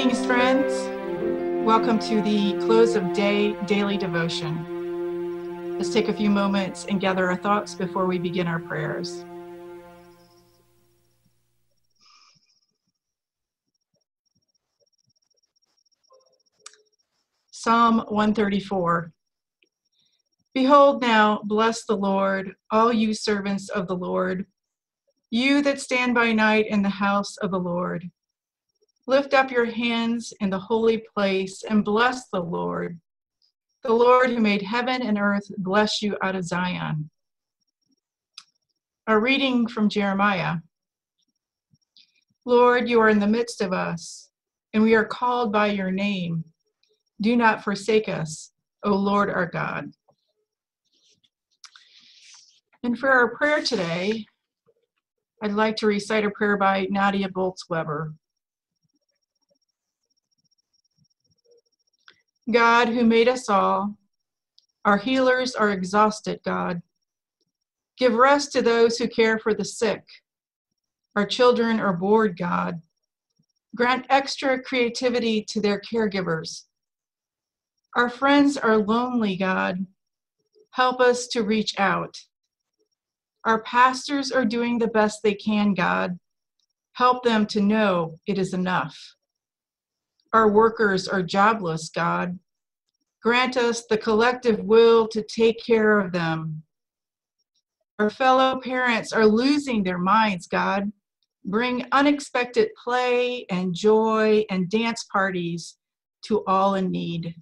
Greetings, friends. Welcome to the close of day daily devotion. Let's take a few moments and gather our thoughts before we begin our prayers. Psalm 134 Behold, now, bless the Lord, all you servants of the Lord, you that stand by night in the house of the Lord. Lift up your hands in the holy place and bless the Lord. The Lord who made heaven and earth bless you out of Zion. A reading from Jeremiah. Lord, you are in the midst of us, and we are called by your name. Do not forsake us, O Lord our God. And for our prayer today, I'd like to recite a prayer by Nadia Bolz-Weber. God, who made us all, our healers are exhausted, God. Give rest to those who care for the sick. Our children are bored, God. Grant extra creativity to their caregivers. Our friends are lonely, God. Help us to reach out. Our pastors are doing the best they can, God. Help them to know it is enough. Our workers are jobless, God. Grant us the collective will to take care of them. Our fellow parents are losing their minds, God. Bring unexpected play and joy and dance parties to all in need.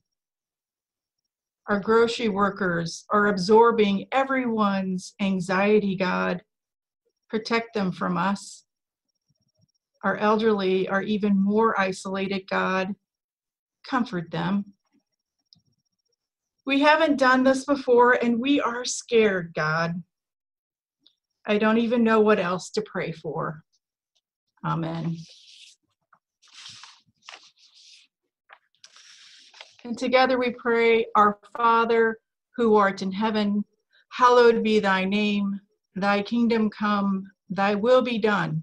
Our grocery workers are absorbing everyone's anxiety, God. Protect them from us. Our elderly are even more isolated, God. Comfort them. We haven't done this before and we are scared, God. I don't even know what else to pray for. Amen. And together we pray, Our Father, who art in heaven, hallowed be thy name. Thy kingdom come, thy will be done,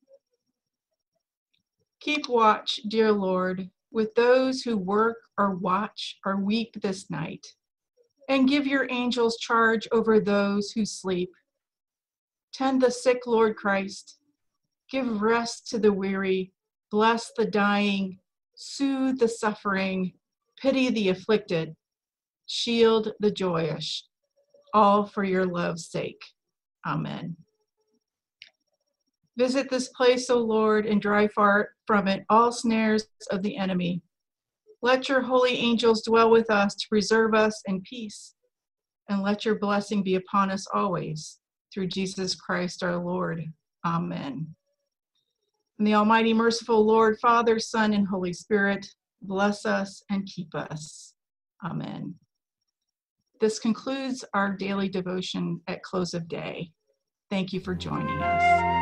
Keep watch, dear Lord, with those who work or watch or weep this night, and give your angels charge over those who sleep. Tend the sick, Lord Christ. Give rest to the weary. Bless the dying. Soothe the suffering. Pity the afflicted shield the joyous, all for your love's sake. Amen. Visit this place, O Lord, and drive far from it all snares of the enemy. Let your holy angels dwell with us to preserve us in peace, and let your blessing be upon us always, through Jesus Christ our Lord. Amen. And the Almighty, merciful Lord, Father, Son, and Holy Spirit, bless us and keep us. Amen. This concludes our daily devotion at close of day. Thank you for joining us.